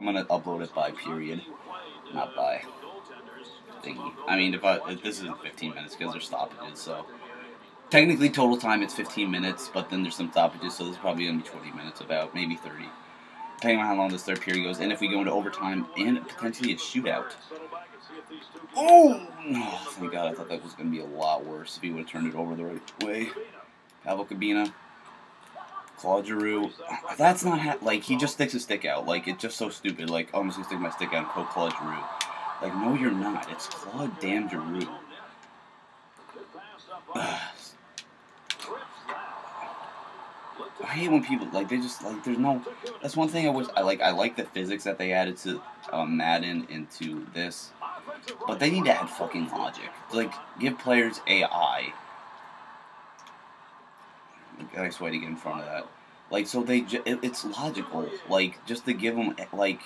I'm gonna upload it by period, not by thingy. I mean, if I if this isn't 15 minutes because there's stoppages, so technically total time it's 15 minutes, but then there's some stoppages, so this is probably gonna be 20 minutes, about maybe 30, depending on how long this third period goes, and if we go into overtime and potentially a shootout. Oh no! Thank God, I thought that was gonna be a lot worse if he would have turned it over the right way. Pavel Kubina. Claude Giroux. That's not ha- like he just sticks his stick out. Like it's just so stupid. Like oh, I'm just gonna stick my stick out and quote Claude Giroux. Like no, you're not. It's Claude damn Giroux. I hate when people like they just like there's no. That's one thing I wish I like. I like the physics that they added to um, Madden into this, but they need to add fucking logic. Like give players AI nice way to get in front of that. Like, so they, it, it's logical. Like, just to give them, eh, like,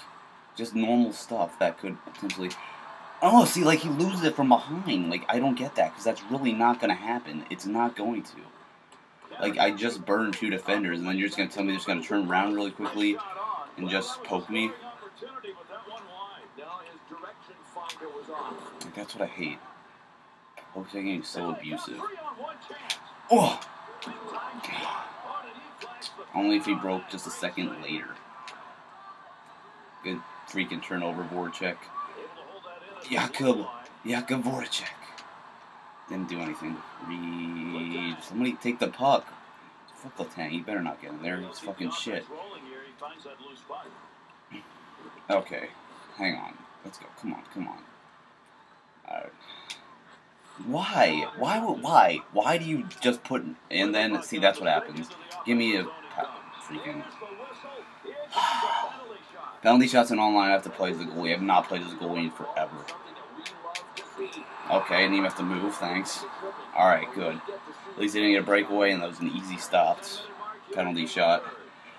just normal stuff that could potentially. Oh, see, like, he loses it from behind. Like, I don't get that, because that's really not going to happen. It's not going to. Like, I just burned two defenders, and then you're just going to tell me they're just going to turn around really quickly and just poke me? Like, that's what I hate. Poke taking is so abusive. Oh! Only if he broke just a second later. Good freaking turnover, Voracek. Jakub, Jakub Voracek. Didn't do anything. Reed. Somebody take the puck. Fuck the tank. You better not get in there. He's fucking shit. Okay. Hang on. Let's go. Come on. Come on. Alright. Why? Why? Why? Why do you just put and then see? That's what happens. Give me a freaking penalty shots in online. I have to play as a goalie. I have not played as a goalie in forever. Okay, and you have to move. Thanks. All right, good. At least they didn't get a breakaway, and that was an easy stopped penalty shot.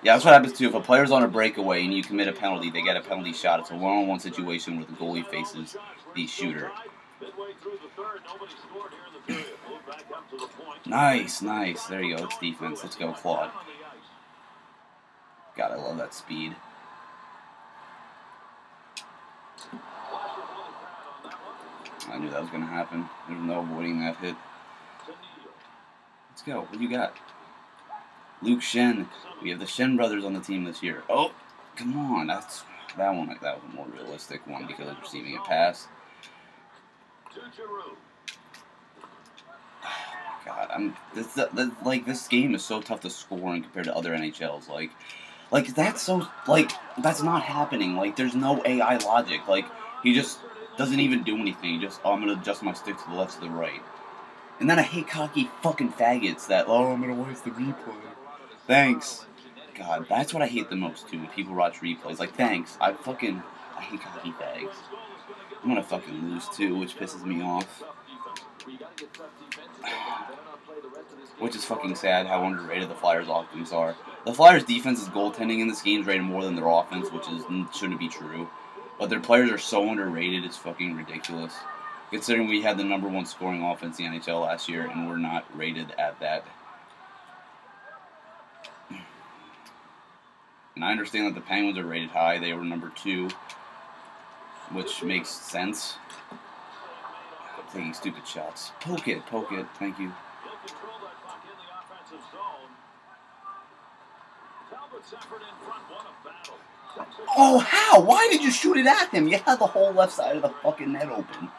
Yeah, that's what happens too. If a player's on a breakaway and you commit a penalty, they get a penalty shot. It's a one-on-one situation where the goalie faces the shooter. Nice, nice. There you go. It's defense. Let's go, Claude. God, I love that speed. I knew that was going to happen. There's no avoiding that hit. Let's go. What do you got? Luke Schenn. We have the Schenn brothers on the team this year. Oh, come on. That's that one. That was a more realistic one because of receiving a pass. God, I'm this, this, like this game is so tough to score in compared to other NHLs. Like, like that's so like that's not happening. Like, there's no AI logic. Like, he just doesn't even do anything. He just oh, I'm gonna adjust my stick to the left to the right. And then I hate cocky fucking faggots that oh I'm gonna watch the replay. Thanks. God, that's what I hate the most too. People watch replays, like thanks. I fucking I hate cocky fags. I'm gonna fucking lose too, which pisses me off. Which is fucking sad how underrated the Flyers' offense are. The Flyers' defense is goaltending in this game is rated more than their offense, which is shouldn't be true. But their players are so underrated, it's fucking ridiculous. Considering we had the number one scoring offense in the NHL last year, and we're not rated at that. And I understand that the Penguins are rated high. They were number two, which makes sense. I'm taking stupid shots. Poke it, poke it. Thank you. Oh, how? Why did you shoot it at him? You had the whole left side of the fucking net open.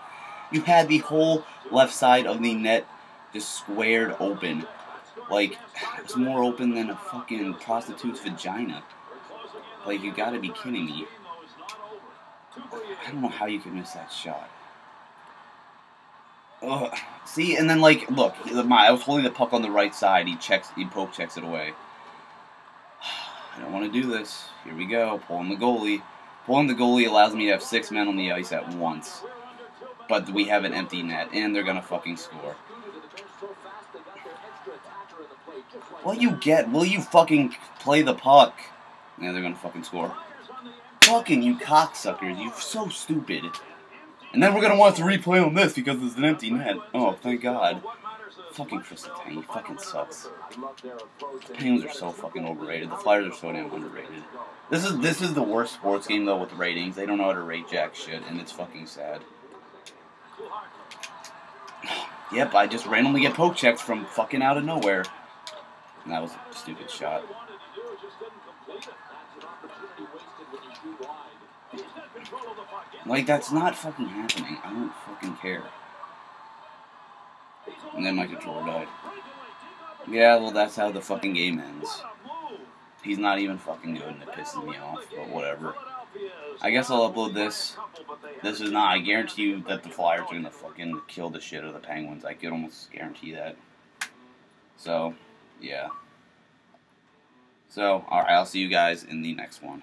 You had the whole left side of the net just squared open. Like, it's more open than a fucking prostitute's vagina. Like, you gotta be kidding me. I don't know how you could miss that shot. Ugh. See, and then, like, look, my, I was holding the puck on the right side. He checks, he poke checks it away. I don't want to do this. Here we go. Pulling the goalie. Pulling the goalie allows me to have six men on the ice at once. But we have an empty net, and they're to fucking score. What you get? Will you fucking play the puck? Yeah, they're to fucking score. Fucking you cocksuckers. You're so stupid. And then we're to want to replay on this because there's an empty net. Oh, thank God. Fucking Chris Letang, he fucking sucks. The Penguins are so fucking overrated. The Flyers are so damn underrated. This is this is the worst sports game though with ratings. They don't know how to rate jack shit, and it's fucking sad. Yep, I just randomly get poke checks from fucking out of nowhere. And that was a stupid shot. Like, that's not fucking happening. I don't fucking care. And then my controller died. Yeah, well, that's how the fucking game ends. He's not even fucking good and it pisses me off, but whatever. I guess I'll upload this. This is not, I guarantee you that the Flyers are gonna fucking kill the shit out of the Penguins. I can almost guarantee that. So, yeah. So, alright, I'll see you guys in the next one.